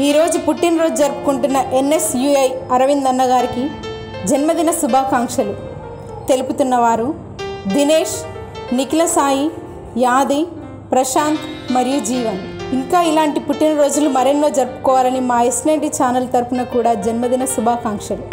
ఈరోజు పుట్టినరోజు జరుపుకుంటున్న ఎన్ఎస్యుఐ అరవింద్ అన్న గారికి జన్మదిన శుభాకాంక్షలు. తెలుపుతున్నవారు దినేష్ నిఖిల సాయి యాది ప్రశాంత్ మరియు జీవన్. ఇంకా ఇలాంటి పుట్టినరోజులు మరెన్నో జరుపుకోవాలని మా ఎస్నైటీ ఛానల్ తరఫున కూడా జన్మదిన శుభాకాంక్షలు.